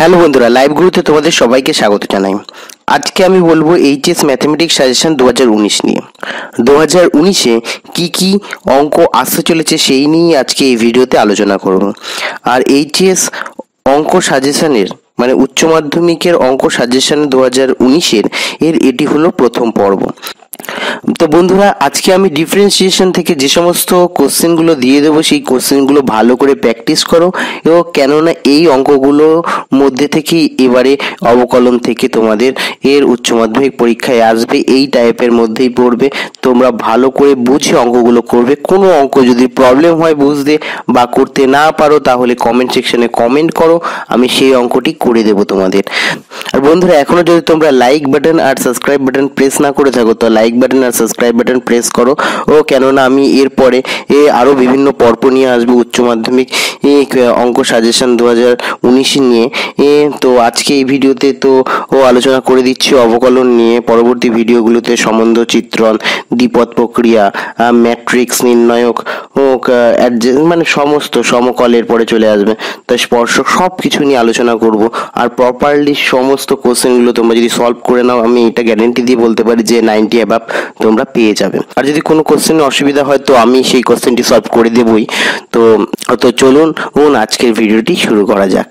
Hello বন্ধুরা live গ্রুপে তোমাদের সবাইকে স্বাগত জানাই। আজকে আমি বলব এইচএস ম্যাথমেটিক্স সাজেশন দু হাজার উনিশ নিয়ে। দু হাজার উনিশে কী কী অঙ্ক আসতে চলেছে সেই নিয়ে আজকে এই ভিডিওতে আলোচনা করব। আর এইচএস অঙ্ক সাজেশনের মানে উচ্চ মাধ্যমিকের অঙ্ক সাজেশন দু হাজার উনিশের, এর এটি হলো প্রথম পর্ব। তো বন্ধুরা, আজকে আমি ডিফারেন্সিয়েশন থেকে যে সমস্ত কোশ্চেনগুলো দিয়ে দেবো, সেই কোশ্চেনগুলো ভালো করে প্র্যাকটিস করো এবং কেননা এই অঙ্কগুলোর মধ্যে থেকেই এবারে অবকলন থেকে তোমাদের এর উচ্চ মাধ্যমিক পরীক্ষায় আসবে, এই টাইপের মধ্যেই পড়বে। তোমরা ভালো করে বুঝে অঙ্কগুলো করবে। কোনো অঙ্ক যদি প্রবলেম হয় বুঝতে বা করতে না পারো, তাহলে কমেন্ট সেকশনে কমেন্ট করো, আমি সেই অঙ্কটি করে দেবো তোমাদের। আর বন্ধুরা, এখনও যদি তোমরা লাইক বাটন আর সাবস্ক্রাইব বাটন প্রেস না করে থাকো, তো লাইক বাটন আর সাবস্ক্রাইব বাটন প্রেস করো। ও কেননা আমি এরপরে এ আরও বিভিন্ন পর্ব নিয়ে আসব উচ্চ মাধ্যমিক অঙ্ক সাজেশন দু হাজার উনিশে নিয়ে। এ, তো আজকে এই ভিডিওতে তো ও আলোচনা করে দিচ্ছি অবকলন নিয়ে। পরবর্তী ভিডিওগুলোতে সম্বন্ধ চিত্রণ দ্বিপদ প্রক্রিয়া ম্যাট্রিক্স নির্ণায়ক ও মানে সমস্ত সমকলের পরে চলে আসবে। তো স্পর্শক সব কিছু নিয়ে আলোচনা করব। আর প্রপারলি সমস্ত কোশ্চেনগুলো তোমরা যদি সলভ করে নাও আমি এটা গ্যারেন্টি দিয়ে বলতে পারি যে নাইনটি অ্যাবাব তোমরা পেয়ে যাবে। আর যদি কোনো কোশ্চেনে অসুবিধা হয়, তো আমি সেই কোশ্চেনটি সলভ করে দেবই। তো তো চলুন আজকের ভিডিওটি শুরু করা যাক।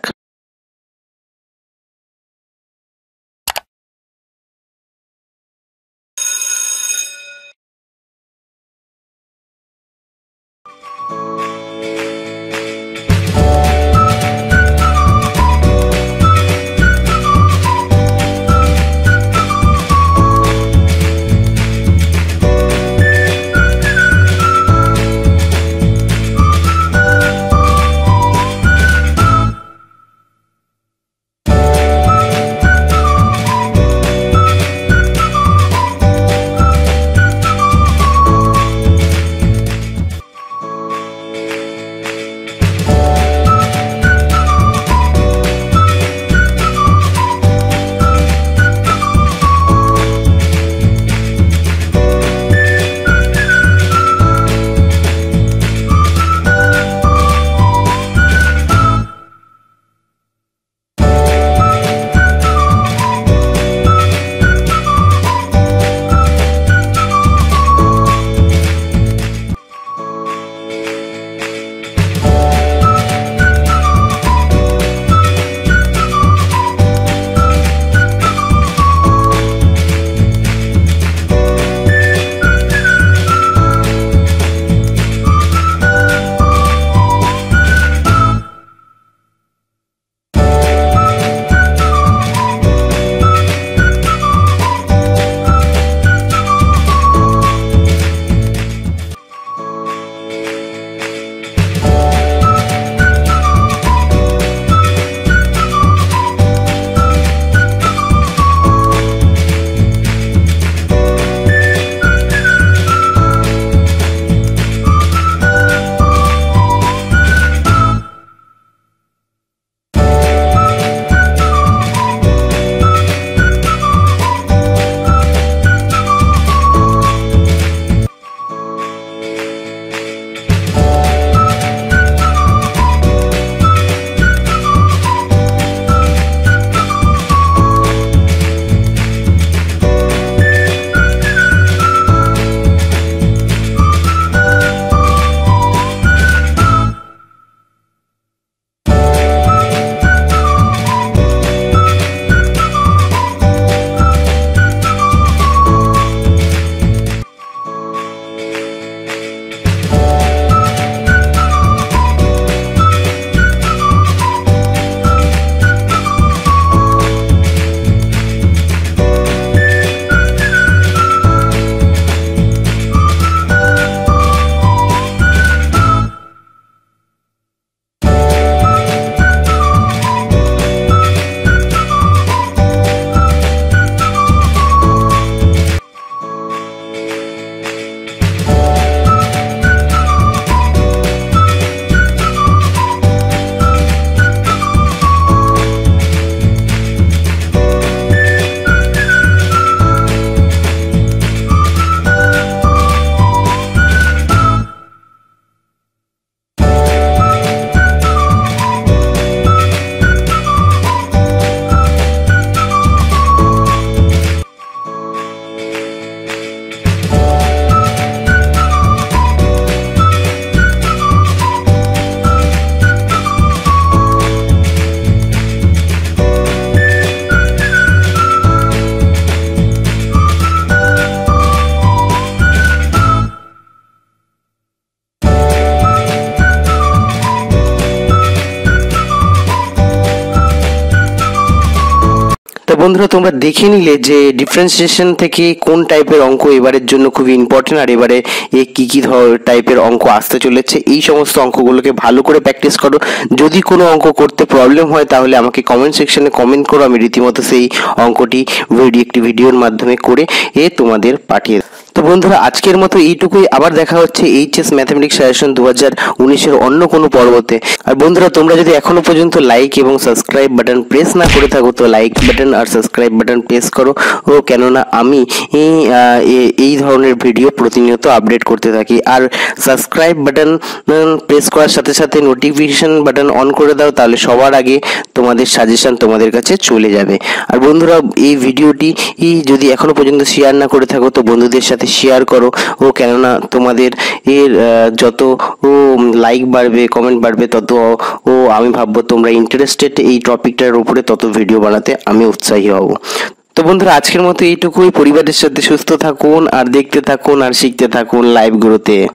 বন্ধুরা, তোমরা দেখে নিলে যে ডিফারেন্সিয়েশন থেকে কোন টাইপের অঙ্ক এবারের জন্য খুব ইম্পর্টেন্ট আর এবারে এ কী কী টাইপের অঙ্ক আসতে চলেছে। এই সমস্ত অঙ্কগুলোকে ভালো করে প্র্যাকটিস করো। যদি কোনো অঙ্ক করতে প্রবলেম হয়, তাহলে আমাকে কমেন্ট সেকশনে কমেন্ট করো। আমি রীতিমতো সেই অঙ্কটি ভিডিও একটি ভিডিওর মাধ্যমে করে এ তোমাদের পাঠিয়ে। তো বন্ধুরা আজকের মতো এইটুকুই। আবার দেখা হচ্ছে এইচএস ম্যাথমেটিক্স সাজেশন দু হাজার উনিশের অন্য কোনো পর্বতে। আর বন্ধুরা তোমরা যদি এখনও পর্যন্ত লাইক এবং সাবস্ক্রাইব বাটন প্রেস না করে থাকো তো লাইক বাটন আর সাবস্ক্রাইব বাটন প্রেস করো। ও কেননা আমি এই, ধরনের ভিডিও প্রতিনিয়ত আপডেট করতে থাকি। আর সাবস্ক্রাইব বাটন প্রেস করার সাথে সাথে নোটিফিকেশন বাটন অন করে দাও তাহলে সবার আগে তোমাদের সাজেশন তোমাদের কাছে চলে যাবে। আর বন্ধুরা এই ভিডিওটি যদি এখনও পর্যন্ত শেয়ার না করে থাকো তো বন্ধুদের সাথে শেয়ার করো। ও কেননা তোমাদের এর যত ও লাইক বাড়বে কমেন্ট বাড়বে, তত ও, আমি ভাববো তোমরা ইন্টারেস্টেড এই টপিকটার উপরে তত ভিডিও বানাতে আমি উৎসাহী হব। তো বন্ধুরা, আজকের মতো এইটুকুই। পরিবারের সাথে সুস্থ থাকুন, আর দেখতে থাকুন, আর শিখতে থাকুন লাইভ গ্রোতে